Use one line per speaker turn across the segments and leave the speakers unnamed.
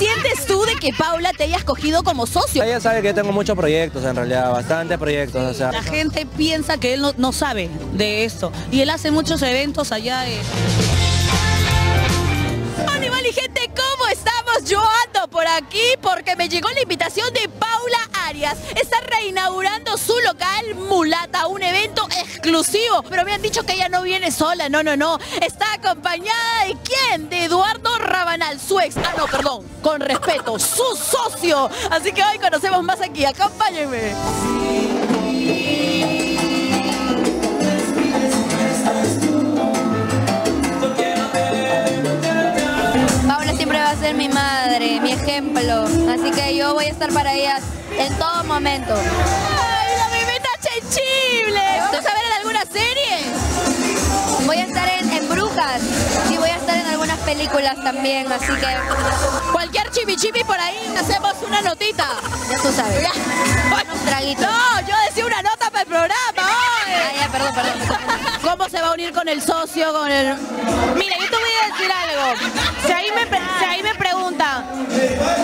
sientes tú de que Paula te haya escogido como socio?
Ella sabe que yo tengo muchos proyectos en realidad, bastantes proyectos, o sea.
La gente piensa que él no, no sabe de esto. Y él hace muchos eventos allá de...
Animal y gente, ¿cómo Yo ando por aquí porque me llegó la invitación de Paula Arias. Está reinaugurando su local Mulata, un evento exclusivo. Pero me han dicho que ella no viene sola, no, no, no. Está acompañada de quién? De Eduardo Rabanal, su ex. Ah, no, perdón, con respeto, su socio. Así que hoy conocemos más aquí. Acompáñenme.
Ser mi madre, mi ejemplo. Así que yo voy a estar para ella en todo momento.
¡Ay, la bebita chenchible! ¿Vamos a ver en alguna serie?
Voy a estar en, en Brujas y voy a estar en algunas películas también. Así que
Cualquier chimichimi por ahí, hacemos una notita.
ya tú sabes.
Ya.
Unos traguitos.
No, yo decía una nota para el programa.
Perdón, perdón.
¿Cómo se va a unir con el socio, con el...?
Mira, yo te voy a decir algo. Si ahí me, si ahí me preguntan,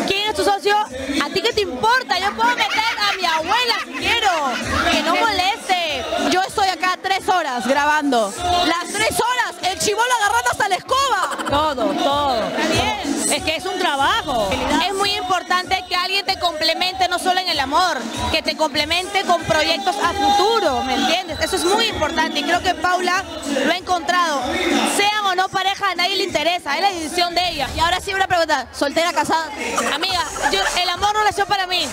¿quién es tu socio? ¿A ti qué te importa? Yo puedo meter a mi abuela quiero. Que no moleste.
Yo estoy acá tres horas grabando. Las tres horas, el chivolo agarrando hasta la escoba.
Todo, todo. Es que es un trabajo. Es muy importante que alguien te complemente no solo en el amor, que te complemente con proyectos a futuro, ¿me entiendes? Eso es muy importante y creo que Paula lo ha encontrado. Sean o no pareja, a nadie le interesa, es la decisión de ella.
Y ahora sí una pregunta, ¿soltera, casada?
Amiga, el amor no nació para mí.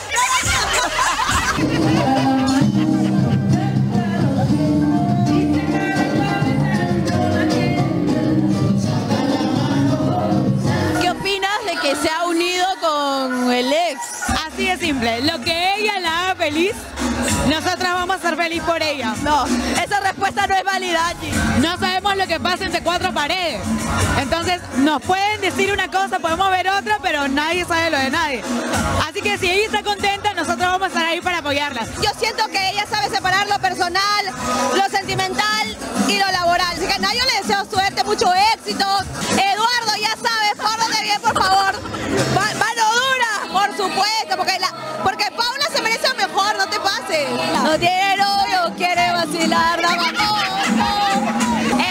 Simple. Lo que ella la haga feliz, nosotras vamos a ser feliz por ella.
No, esa respuesta no es válida, Angie.
No sabemos lo que pasa entre cuatro paredes. Entonces, nos pueden decir una cosa, podemos ver otra, pero nadie sabe lo de nadie. Así que si ella está contenta, nosotros vamos a estar ahí para apoyarla.
Yo siento que ella sabe separar lo personal, lo sentimental y lo laboral. Así que nada, yo le deseo suerte, mucho éxito. Eduardo, ya sabes, pórtate bien, por favor. Supuesto, porque, la, porque Paula se merece lo mejor, no te pases. No tiene novio, quiere vacilar, la mamá.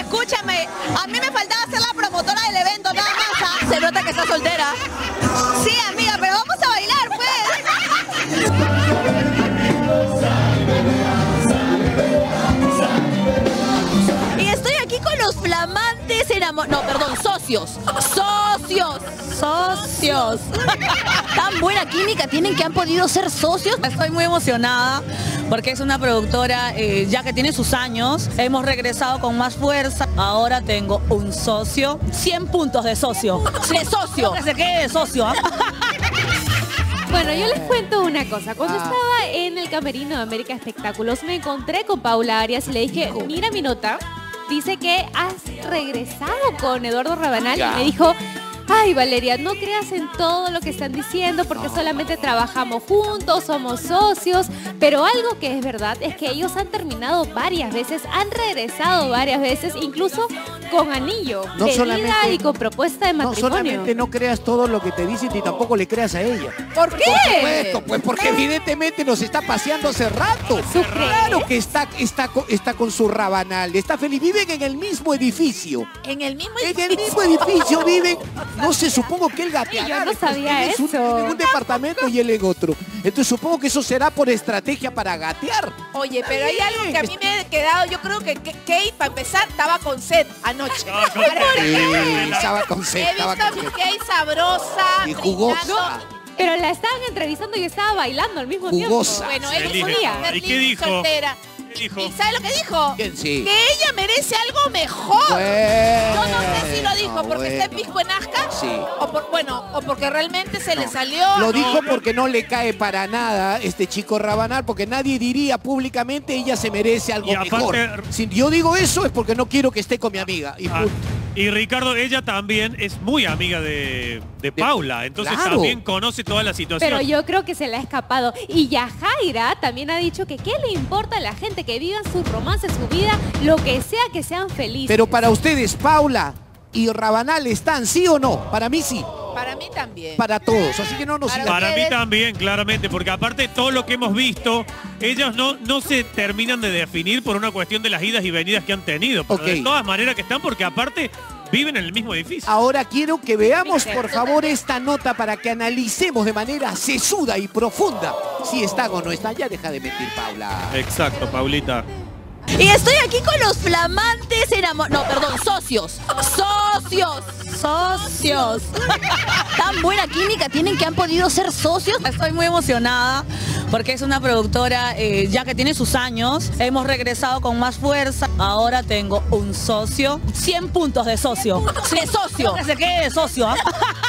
Escúchame, a mí me faltaba ser la promotora del evento, nada más. ¿ah? Se nota que está soltera. Sí, amiga, pero vamos a bailar, pues. Y estoy aquí con los flamantes enamorados. No, perdón, socios. Socios. Socios. Tan buena química tienen que han podido ser socios.
Estoy muy emocionada porque es una productora eh, ya que tiene sus años. Hemos regresado con más fuerza. Ahora tengo un socio, 100 puntos de socio.
De socio.
Que se quede de socio. ¿ah?
Bueno, yo les cuento una cosa. Cuando estaba en el camerino de América Espectáculos, me encontré con Paula Arias y le dije, mira mi nota. Dice que has regresado con Eduardo Rabanal y me dijo, ay Valeria, no creas en todo lo que están diciendo porque solamente trabajamos juntos, somos socios, pero algo que es verdad es que ellos han terminado varias veces, han regresado varias veces, incluso con anillo,
No
vida y con propuesta de
No
matrimonio.
solamente no creas todo lo que te dicen ni tampoco le creas a ella.
¿Por qué?
Por supuesto, pues porque evidentemente nos está paseando hace rato. Claro que está, está, está con su rabanal, está feliz. Viven en el mismo edificio.
En el mismo
En el mismo edificio viven, no sé, supongo que él gateará.
Yo no
después,
sabía
él es un-
eso.
en un departamento y él en otro. Entonces supongo que eso será por estrategia para gatear.
Oye, pero hay algo que a mí me ha quedado, yo creo que Kate, para empezar, estaba con sed anoche.
Sí, estaba con sed,
He
estaba
visto a
con
mi
sed.
Kate sabrosa.
Y jugosa.
Pero la estaban entrevistando y estaba bailando al mismo
Jugosa.
Bueno, es mujer
¿Y qué dijo?
soltera. ¿Y sabe lo que dijo?
¿Quién sí?
Que ella merece algo mejor. Yo no sé si lo dijo porque está en pisco en Nazca
Sí.
o por, bueno, o porque realmente se le salió.
Lo dijo porque no le cae para nada este chico Rabanal, porque nadie diría públicamente ella se merece algo
Y aparte-
mejor. Si yo digo eso es porque no quiero que esté con mi amiga. Y
Ah,
punto.
Y Ricardo, ella también es muy amiga de, de Paula, entonces
Claro.
también conoce toda la situación.
Pero yo creo que se le ha escapado. Y Yajaira también ha dicho que qué le importa a la gente que vivan su romance, su vida, lo que sea que sean felices.
Pero para ustedes, Paula y Rabanal están, ¿sí o no? Para mí sí.
Para mí también.
para todos. Así que no nos
Para.
Para mí también, claramente, porque aparte todo lo que hemos visto, ellos no, no se terminan de definir por una cuestión de las idas y venidas que han tenido. Pero de todas maneras que están, porque aparte viven en el mismo edificio.
Ahora quiero que veamos, por favor, esta nota para que analicemos de manera sesuda y profunda si están o no están. Ya deja de mentir, Paula.
Exacto, Paulita.
Y estoy aquí con los flamantes enamorados. No, perdón, socios. Socios. Socios. Tan buena química tienen que han podido ser socios.
Estoy muy emocionada porque es una productora eh, ya que tiene sus años. Hemos regresado con más fuerza. Ahora tengo un socio. 100 puntos de socio.
De socio.
Que se quede de socio. ¿ah?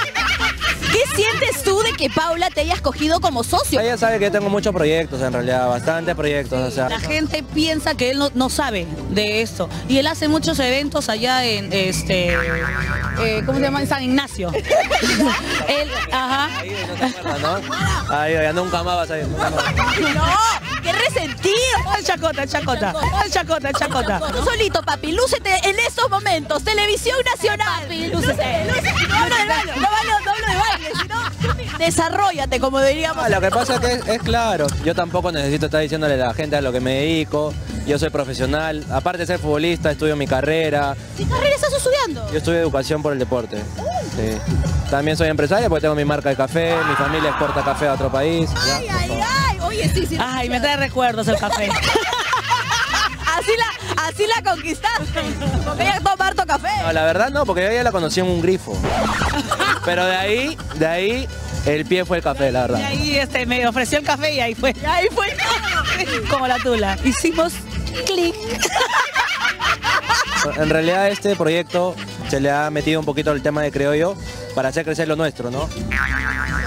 ¿Qué sientes tú de que Paula te haya escogido como socio?
Ella sabe que tengo muchos proyectos, en realidad, bastantes proyectos, o sea.
La gente piensa que él no, no sabe de esto. Y él hace muchos eventos allá en este. eh, ¿Cómo se llama? En San Ignacio. él, ajá.
Ahí no te acuerdas, ¿no? Ahí, ya nunca más vas a ir. nunca más.
No, qué resentido.
Es chacota, chacota. Chacota, chacota.
Tú solito, papi, lúcete en estos momentos. Televisión Nacional. Papi, lúcete. Desarrollate, como diríamos.
Ah, lo que pasa es que es, es claro, yo tampoco necesito estar diciéndole a la gente a lo que me dedico, yo soy profesional, aparte de ser futbolista, estudio mi carrera,
¿Qué carrera estás estudiando?
yo estudio educación por el deporte. Sí. También soy empresario porque tengo mi marca de café, mi familia exporta café a otro país. ya,
Ay, ay, ay. Oye, sí, sí.
Ay, me trae recuerdos el café.
Así la, así la conquistaste. Porque ella toma harto café.
No, la verdad no, porque yo ya la conocí en un grifo. Pero de ahí, de ahí, el pie fue el café, la
Y
verdad.
ahí este, me ofreció el café y ahí fue.
Y ahí fue.
Como la tula. Hicimos clic.
En realidad este proyecto se le ha metido un poquito el tema de criollo para hacer crecer lo nuestro, ¿no?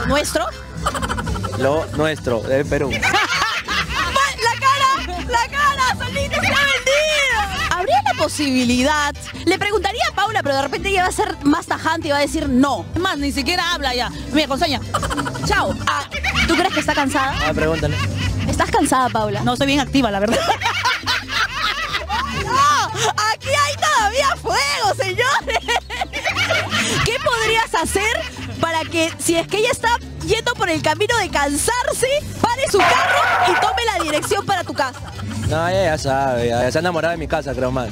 ¿Nuestro?
Lo nuestro, del Perú.
posibilidad. Le preguntaría a Paula, pero de repente ella va a ser más tajante y va a decir no.
Es más, ni siquiera habla ya. Mira, con seña.
Chao. Ah, ¿Tú crees que está cansada?
Ah, pregúntale.
¿Estás cansada, Paula?
No, estoy bien activa, la verdad.
¡No! ¡Aquí hay todavía fuego, señores! ¿Qué podrías hacer para que, si es que ella está yendo por el camino de cansarse, pare su carro y tome la dirección para tu casa?
No, ella ya sabe, ya se ha enamorado de mi casa, creo más.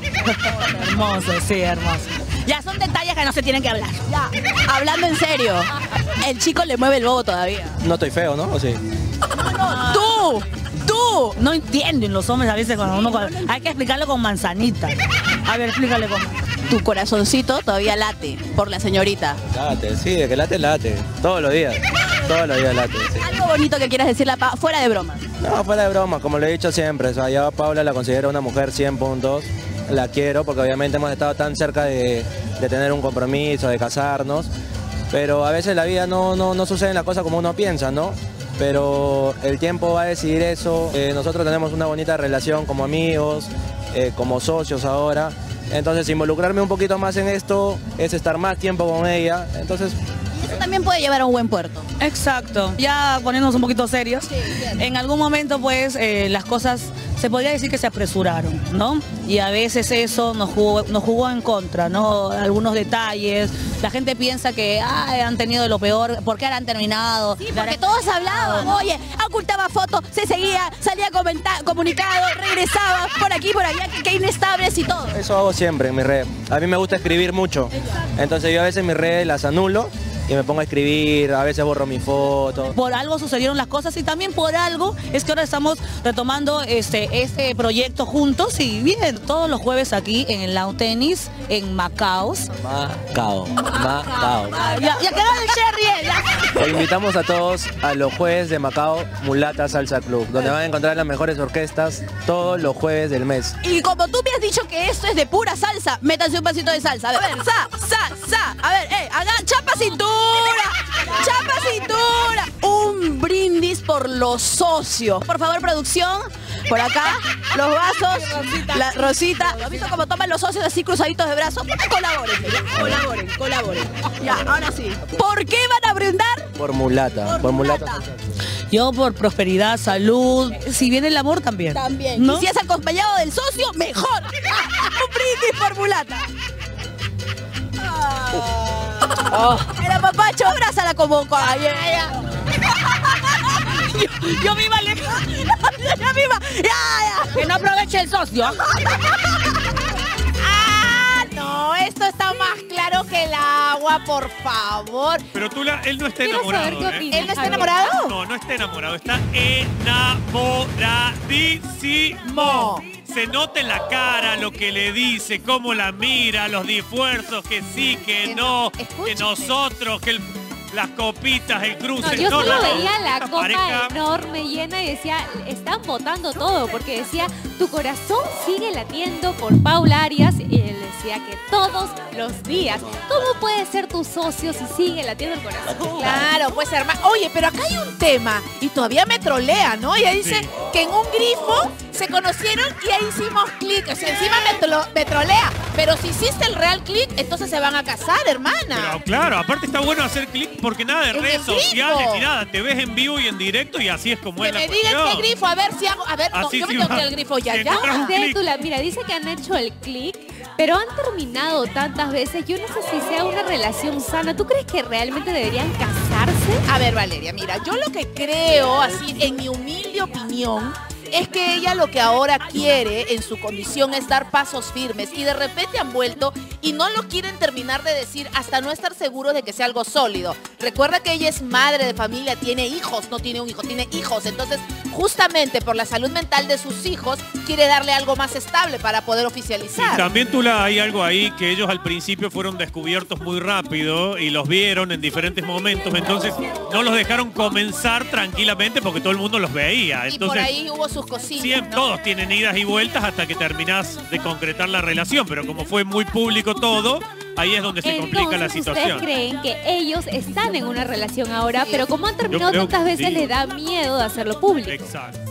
hermoso, sí, hermoso. Ya son detalles que no se tienen que hablar.
Ya, hablando en serio, el chico le mueve el bobo todavía.
No estoy feo, ¿no? ¿O sí?
¡Tú! ¡Tú!
No entienden los hombres a veces cuando uno... Hay que explicarlo con manzanita. A ver, explícale con...
Tu corazoncito todavía late por la señorita.
Late, sí, de que late, late. Todos los días. Todos los días late, sí.
Algo bonito que quieras decirle a Pa- fuera de broma.
No, fuera de broma, como le he dicho siempre, o sea, a Paula la considero una mujer 100 puntos, la quiero porque obviamente hemos estado tan cerca de, de tener un compromiso, de casarnos, pero a veces la vida no, no, no sucede las cosas como uno piensa, ¿no? Pero el tiempo va a decidir eso, Eh, nosotros tenemos una bonita relación como amigos, eh, como socios ahora, entonces involucrarme un poquito más en esto es estar más tiempo con ella, entonces
Eso también puede llevar a un buen puerto.
Exacto. Ya poniéndonos un poquito serios. En algún momento, pues, eh, las cosas se podría decir que se apresuraron, ¿no? Y a veces eso nos jugó, nos jugó en contra, ¿no? Algunos detalles. La gente piensa que "Ay, han tenido lo peor, ¿por qué ahora han terminado?
Sí, porque todos hablaban. Oye, ocultaba fotos, se seguía, salía comunicado, regresaba por aquí, por allá, que, que inestables y todo.
Eso hago siempre en mi red. A mí me gusta escribir mucho. Entonces yo a veces mis redes las anulo y me pongo a escribir, a veces borro mis fotos.
Por algo sucedieron las cosas y también por algo es que ahora estamos retomando este, este proyecto juntos y bien, todos los jueves aquí en el Lawn Tennis en Macaos.
Macao, Macao.
Ya, ya quedó el cherry, eh,
invitamos a todos a los jueves de Macao Mulata Salsa Club, donde van a encontrar las mejores orquestas todos los jueves del mes.
Y como tú me has dicho que esto es de pura salsa, métanse un pasito de salsa. A ver, sa, sa, sa. A ver, eh, haga chapa cintura. Chapa cintura. Un brindis por los socios. Por favor, producción. Por acá, los vasos, la rosita. ¿Has visto cómo toman los socios así cruzaditos de brazos? Colaboren, ya, colaboren, colaboren. Ya, ahora sí. ¿Por qué van a brindar?
Por Mulata, por, Mulata.
Yo por prosperidad, salud, si viene el amor también.
También.
¿No?
Y si es acompañado del socio, mejor. Un brindis por mulata. Oh, era papacho, abrázala como ay, ay, ay. Yo, yo misma le... Yo misma... Ya, ya.
Que no aproveche el socio.
Ah, no, esto está más claro que el agua, por favor.
Pero tú, la, él no está
Quiero saber
enamorado.
qué
¿eh?
¿Él no está enamorado?
No, no está enamorado, está enamoradísimo. Se nota en la cara lo que le dice, cómo la mira, los esfuerzos, que sí, que no, que nosotros, que el- las copitas, el cruce.
No, yo solo
no, no,
veía la copa
pareja-
enorme, llena y decía, están votando todo, porque decía, tu corazón sigue latiendo por Paula Arias, decía que todos los días. ¿Cómo puede ser tu socio si sigue latiendo el corazón?
Claro, pues hermano. Oye, pero acá hay un tema y todavía me trolea, ¿no? Ella dice
Sí.
que en un grifo se conocieron y ahí hicimos clic. O sea, encima me, tro- me trolea. Pero si hiciste el real clic, entonces se van a casar, hermana.
Pero claro, aparte está bueno hacer clic porque nada de
En
redes sociales ni nada. Te ves en vivo y en directo y así es como
que
es la
me digan qué grifo, a ver si hago. A ver, no, yo me tengo que ir al grifo ya, ya.
mira, dice que han hecho el clic, pero han terminado tantas veces. Yo no sé si sea una relación sana. ¿Tú crees que realmente deberían casarse?
A ver, Valeria, mira, yo lo que creo, así, en mi humilde opinión, es que ella lo que ahora quiere en su condición es dar pasos firmes y de repente han vuelto y no lo quieren terminar de decir hasta no estar seguros de que sea algo sólido. Recuerda que ella es madre de familia, tiene hijos, no tiene un hijo, tiene hijos. Entonces, justamente por la salud mental de sus hijos, quiere darle algo más estable para poder
Y
oficializar.
también tú la hay algo ahí que ellos al principio fueron descubiertos muy rápido y los vieron en diferentes momentos, entonces no los dejaron comenzar tranquilamente porque todo el mundo los veía.
y por
Entonces
ahí hubo sus cosillas.
siempre
¿no?
todos tienen idas y vueltas hasta que terminás de concretar la relación, pero como fue muy público todo, ahí es donde se complica la
Entonces, ¿ustedes
situación.
creen que ellos están en una relación ahora, pero como han terminado tantas veces,
sí.
les da miedo de hacerlo público?
Exacto.